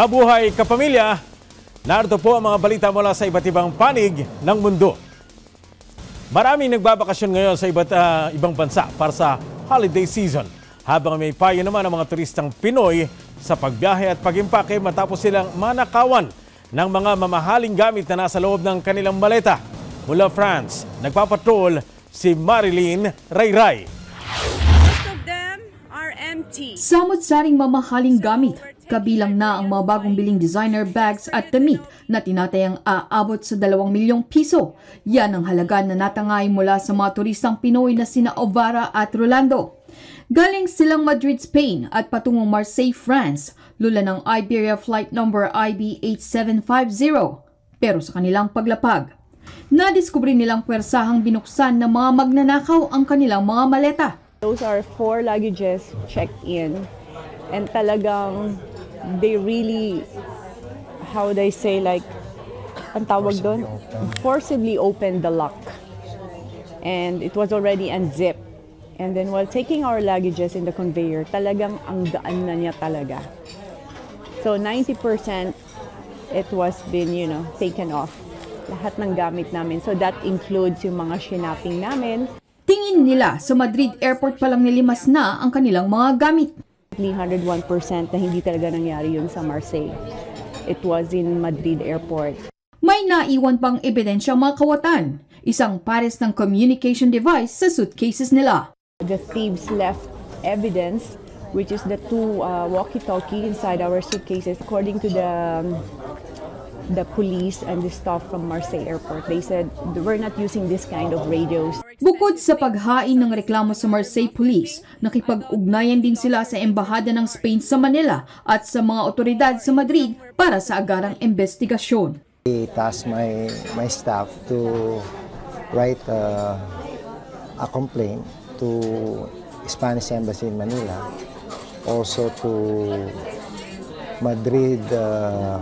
Mabuhay kapamilya! Narito po ang mga balita mula sa iba't ibang panig ng mundo. Maraming nagbabakasyon ngayon sa iba't ah, ibang bansa para sa holiday season. Habang may payo naman ang mga turistang Pinoy sa pagbiyahe at pagimpake matapos silang manakawan ng mga mamahaling gamit na nasa loob ng kanilang maleta. Mula France, nagpapatrol si Marilyn Rayray. Most of them are empty. Samot-saring mamahaling gamit, kabilang na ang mga bagong biling designer bags at damit na tinatayang aabot sa 2 milyong piso. Yan ang halaga na natangay mula sa mga turistang Pinoy na sina Ovara at Rolando. Galing silang Madrid, Spain at patungong Marseille, France, lula ng Iberia flight number IB8750. Pero sa kanilang paglapag, nadiskubre nilang pwersahang binuksan ng mga magnanakaw ang kanilang mga maleta. Those are four luggages checked in. And talagang they really, how they say, like, ang tawag doon? Forcibly opened the lock. And it was already unzipped. And then while taking our luggages in the conveyor, talagang ang daan na niya talaga. So 90% it was been, you know, taken off. Lahat ng gamit namin. So that includes yung mga shinapping namin, Tingin nila sa Madrid airport pa lang nilimas na ang kanilang mga gamit. 101% na hindi talaga nangyari yun sa Marseille. It was in Madrid airport. May naiwan pang ebidensya mga kawatan, isang pares ng communication device sa suitcases nila. The thieves left evidence, which is the two uh, walkie-talkie inside our suitcases. According to the um, the police and the staff from Marseille airport, they said we're not using this kind of radios. Bukod sa paghain ng reklamo sa Marseille Police, nakipag-ugnayan din sila sa Embahada ng Spain sa Manila at sa mga otoridad sa Madrid para sa agarang investigasyon. I tasked my, my staff to write a, a complaint to Spanish Embassy in Manila, also to Madrid uh,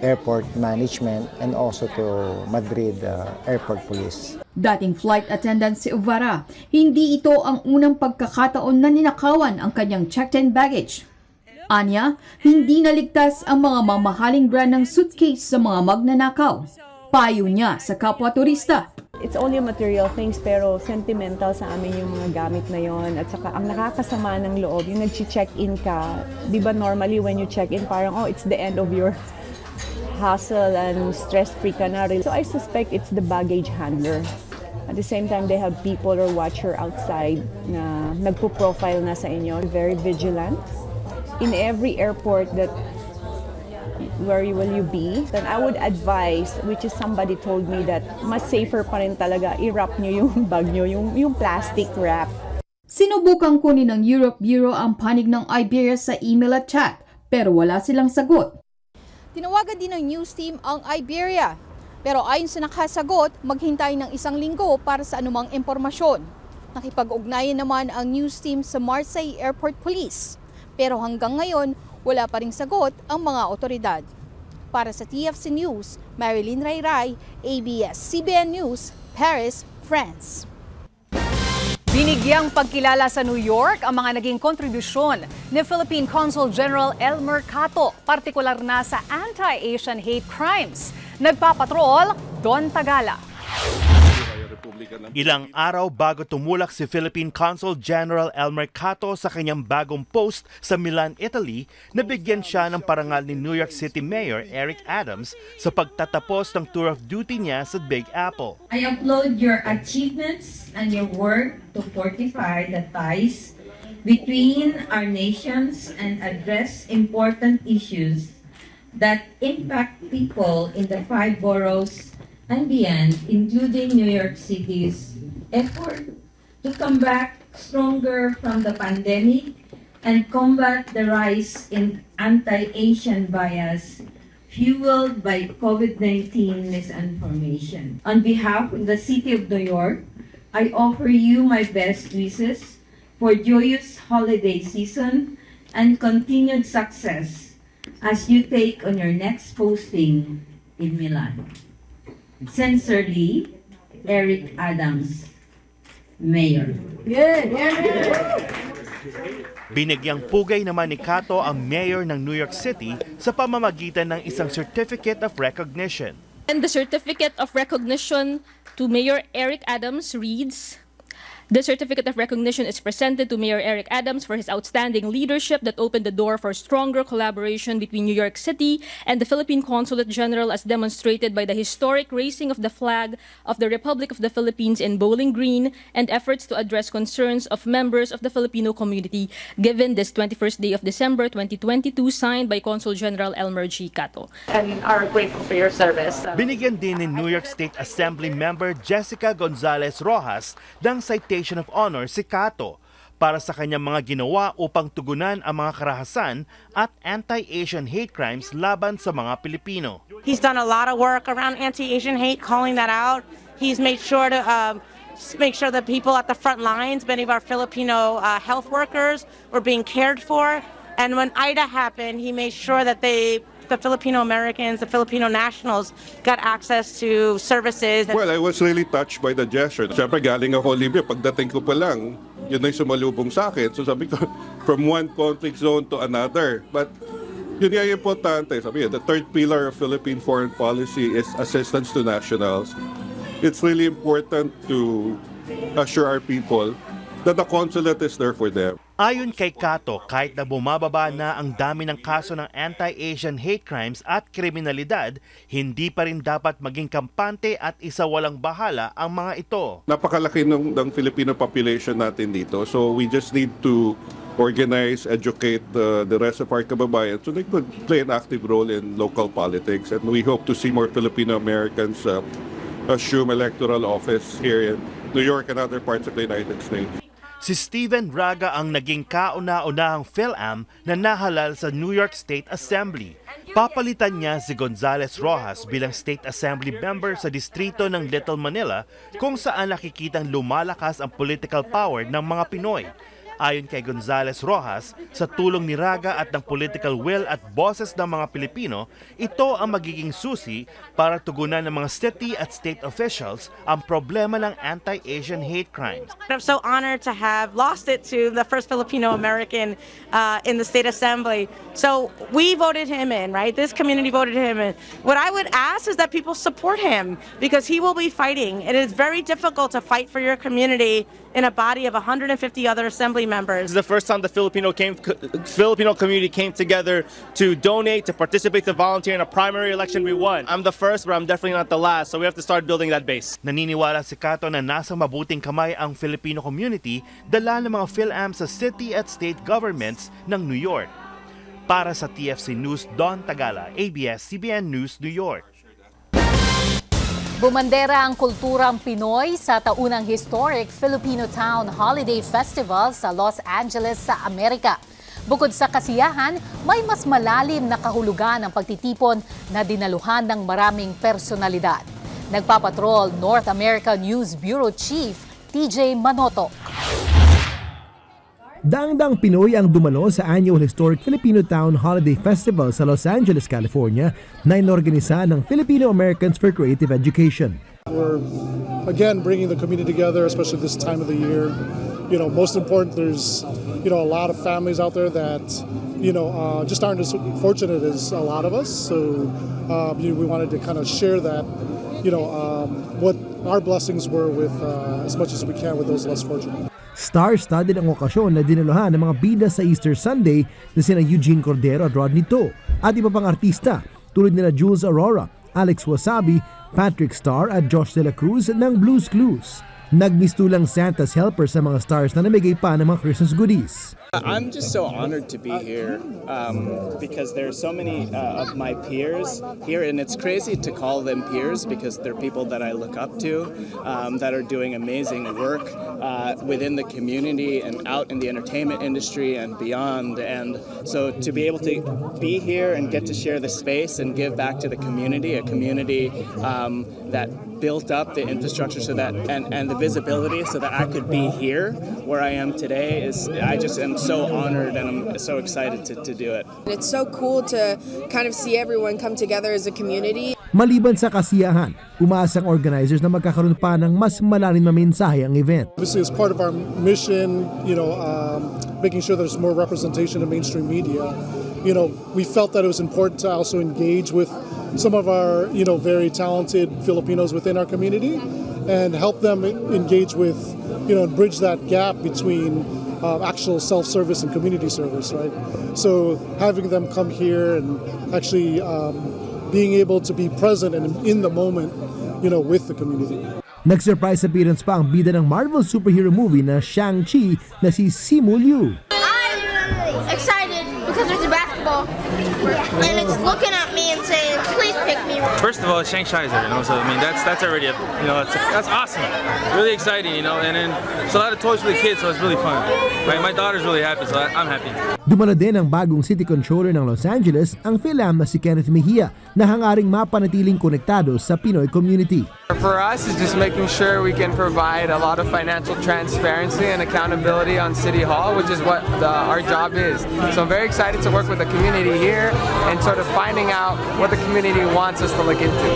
Airport Management, and also to Madrid uh, Airport Police. Dating flight attendant si Uvara, hindi ito ang unang pagkakataon na ninakawan ang kanyang checked-in baggage. Anya, hindi naligtas ang mga mamahaling brand ng suitcase sa mga magnanakaw. Payo niya sa kapwa turista. It's only material things pero sentimental sa amin yung mga gamit na yon at saka ang nakakasama ng loob yung nag-check-in ka. 'Di ba normally when you check in parang oh it's the end of your hassle and stress-free ka na rin. So I suspect it's the baggage handler. At the same time, they have people or watcher outside na nagpo-profile na sa inyo. Very vigilant. In every airport that where will you be, then I would advise, which is somebody told me that mas safer pa rin talaga i-wrap nyo yung bag nyo, yung, yung plastic wrap. Sinubukang kunin ng Europe Bureau ang panig ng Iberia sa email at chat, pero wala silang sagot. Tinawagan din ng news team ang Iberia. Pero ayon sa nakasagot, maghintay ng isang linggo para sa anumang impormasyon. Nakipag-ugnayan naman ang news team sa Marseille Airport Police. Pero hanggang ngayon, wala pa ring sagot ang mga otoridad. Para sa TFC News, Marilyn Rayray, ABS-CBN News, Paris, France. Binigyang pagkilala sa New York ang mga naging kontribusyon ni Philippine Consul General Elmer Cato, partikular na sa anti-Asian hate crimes. Nagpapatrol, Don Tagala. Ilang araw bago tumulak si Philippine Consul General Elmer Cato sa kanyang bagong post sa Milan, Italy, nabigyan siya ng parangal ni New York City Mayor Eric Adams sa pagtatapos ng tour of duty niya sa Big Apple. I applaud your achievements and your work to fortify the ties between our nations and address important issues that impact people in the five boroughs and beyond, including New York City's effort to come back stronger from the pandemic and combat the rise in anti-Asian bias fueled by COVID-19 misinformation. On behalf of the City of New York, I offer you my best wishes for joyous holiday season and continued success as you take on your next posting in Milan. Sincerely, Eric Adams, Mayor. Binigyang pugay naman ni Kato ang mayor ng New York City sa pamamagitan ng isang Certificate of Recognition. And the certificate of recognition to Mayor Eric Adams reads The certificate of recognition is presented to Mayor Eric Adams for his outstanding leadership that opened the door for stronger collaboration between New York City and the Philippine Consulate General as demonstrated by the historic raising of the flag of the Republic of the Philippines in Bowling Green and efforts to address concerns of members of the Filipino community given this 21st day of December 2022 signed by Consul General Elmer G. Cato. and are grateful for your service. Binigyan din ni New York State Assembly member Jessica Gonzalez Rojas ng Citation of Honor si Kato para sa kanyang mga ginawa upang tugunan ang mga karahasan at anti-Asian hate crimes laban sa mga Pilipino. He's done a lot of work around anti-Asian hate, calling that out. He's made sure to um, make sure that people at the front lines, many of our Filipino uh, health workers, were being cared for. And when Ida happened, he made sure that they, the Filipino Americans, the Filipino nationals, got access to services. Well, I was really touched by the gesture. Siyempre, galing ako Libya. Pagdating ko pa lang, yun ay sumalubong sa akin. So sabi ko, from one conflict zone to another. But yun nga yung importante. Sabi the third pillar of Philippine foreign policy is assistance to nationals. It's really important to assure our people that the consulate is there for them. Ayon kay Kato, kahit na bumababa na ang dami ng kaso ng anti-Asian hate crimes at kriminalidad, hindi pa rin dapat maging kampante at isa walang bahala ang mga ito. Napakalaki ng, ng Filipino population natin dito. So we just need to organize, educate the, the rest of our kababayan so they could play an active role in local politics. And we hope to see more Filipino Americans uh, assume electoral office here in New York and other parts of the United States. Si Steven Raga ang naging kauna-unahang PhilAm na nahalal sa New York State Assembly. Papalitan niya si Gonzales Rojas bilang State Assembly member sa distrito ng Little Manila kung saan nakikitang lumalakas ang political power ng mga Pinoy. Ayon kay Gonzales Rojas, sa tulong ni Raga at ng political will at boses ng mga Pilipino, ito ang magiging susi para tugunan ng mga city at state officials ang problema ng anti-Asian hate crimes. I'm so honored to have lost it to the first Filipino American uh, in the state assembly. So we voted him in, right? This community voted him in. What I would ask is that people support him because he will be fighting. It is very difficult to fight for your community in a body of 150 other assembly members. This is the first time the Filipino came, Filipino community came together to donate, to participate, to volunteer in a primary election we won. I'm the first, but I'm definitely not the last, so we have to start building that base. Naniniwala si Kato na nasa mabuting kamay ang Filipino community dala ng mga PhilAm sa city at state governments ng New York. Para sa TFC News, Don Tagala, ABS-CBN News, New York. Bumandera ang kulturang Pinoy sa taunang historic Filipino Town Holiday Festival sa Los Angeles sa Amerika. Bukod sa kasiyahan, may mas malalim na kahulugan ang pagtitipon na dinaluhan ng maraming personalidad. Nagpapatrol North America News Bureau Chief TJ Manoto. Dangdang Pinoy ang dumalo sa annual Historic Filipino Town Holiday Festival sa Los Angeles, California na inorganisa ng Filipino Americans for Creative Education. We're again bringing the community together, especially this time of the year. You know, most important, there's you know a lot of families out there that you know uh, just aren't as fortunate as a lot of us. So know, we wanted to kind of share that, you know, um, what our blessings were with uh, as much as we can with those less fortunate. Star-studded ang okasyon na dinaluhan ng mga bida sa Easter Sunday na sina Eugene Cordero at Rodney To at iba pang artista tulad nila Jules Aurora, Alex Wasabi, Patrick Starr at Josh De La Cruz ng Blues Clues. Nagmistulang Santa's helper sa mga stars na namigay pa ng mga Christmas goodies. I'm just so honored to be here um, because there are so many uh, of my peers here, and it's crazy to call them peers because they're people that I look up to um, that are doing amazing work uh, within the community and out in the entertainment industry and beyond. And so to be able to be here and get to share the space and give back to the community, a community um, that built up the infrastructure so that and, and the visibility so that I could be here where I am today is I just am so honored and I'm so excited to, to do it. It's so cool to kind of see everyone come together as a community. Maliban sa kasiyahan, umaasang organizers na magkakaroon pa ng mas malalim na mensahe ang event. Obviously, as part of our mission, you know, um, making sure there's more representation in mainstream media, you know, we felt that it was important to also engage with some of our, you know, very talented Filipinos within our community and help them engage with, you know, and bridge that gap between uh, actual self-service and community service, right? So having them come here and actually um, being able to be present and in the moment, you know, with the community. Nag-surprise appearance pa ang bida ng Marvel superhero movie na Shang-Chi na si Simu Liu. And it's looking at me and saying, please pick me. First of all, Shang-Chi is there, you know, so I mean that's that's already a, you know that's, that's awesome, really exciting, you know, and then it's a lot of toys for the kids, so it's really fun. My, my daughter's really happy, so I, I'm happy. Dumalo din ang bagong city controller ng Los Angeles, ang Philam na si Kenneth Mejia, na hangaring mapanatiling konektado sa Pinoy community. For us, it's just making sure we can provide a lot of financial transparency and accountability on City Hall, which is what the, our job is. So I'm very excited to work with the community here and sort of finding out what the community wants us to look into.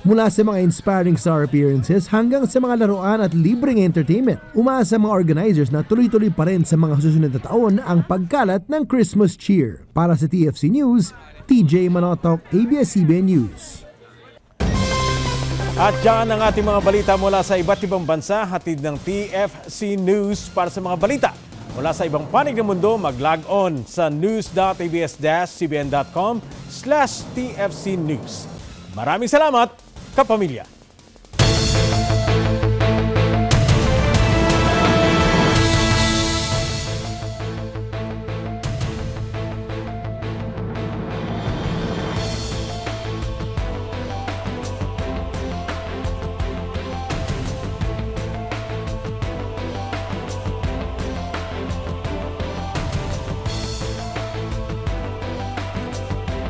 Mula sa mga inspiring star appearances hanggang sa mga laruan at libreng entertainment, umaasa mga organizers na tuloy-tuloy pa rin sa mga susunod na taon ang pagkalat ng Christmas cheer. Para sa TFC News, TJ Manotok, ABS-CBN News. At yan ang ating mga balita mula sa iba't ibang bansa, hatid ng TFC News para sa mga balita. Mula sa ibang panig ng mundo, mag-log on sa news.abs-cbn.com slash TFC News. Maraming salamat, kapamilya.